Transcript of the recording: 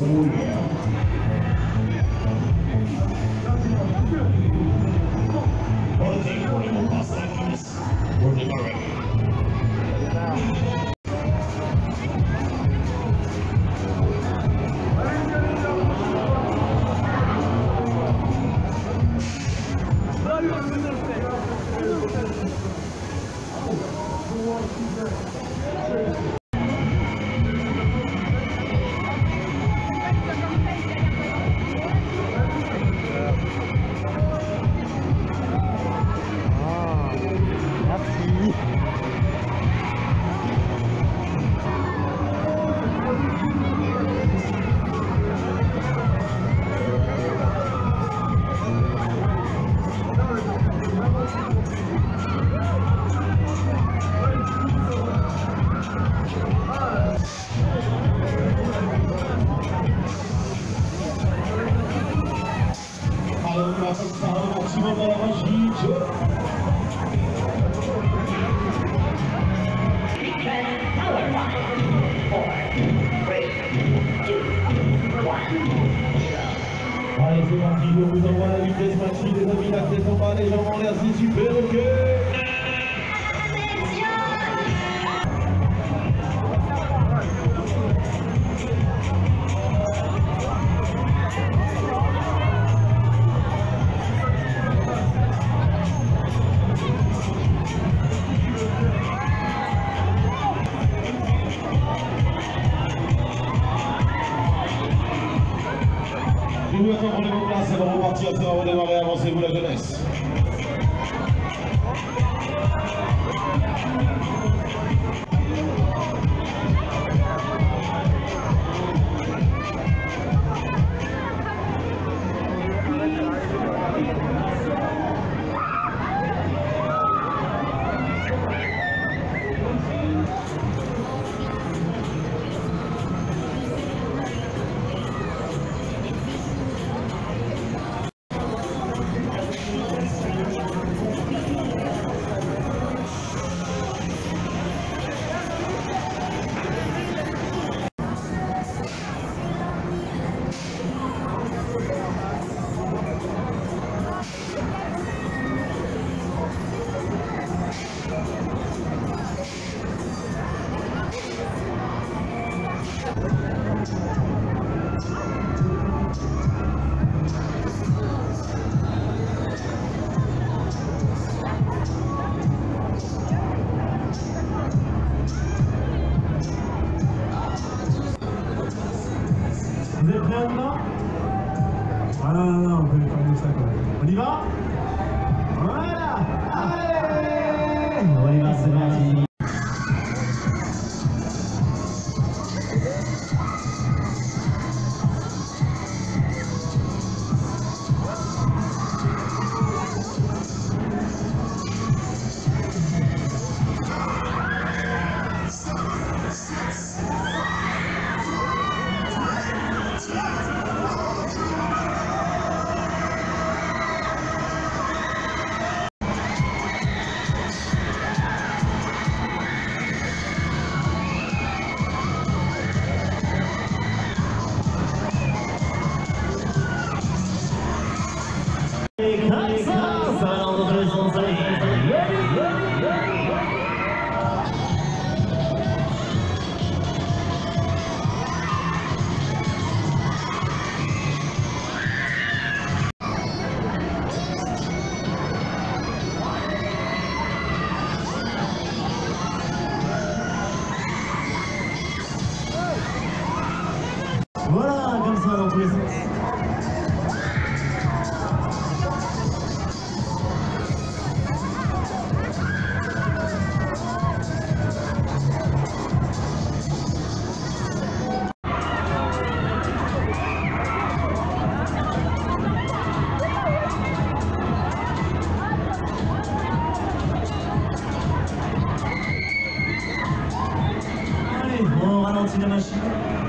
服务员 Parece uma usa uma limpeza, uma filha, a vida que não maneja, olha, assiste pelo quê? Nous vous attendons les places, ça va repartir, ça va redémarrer, avancez-vous la jeunesse. Voilà, しました。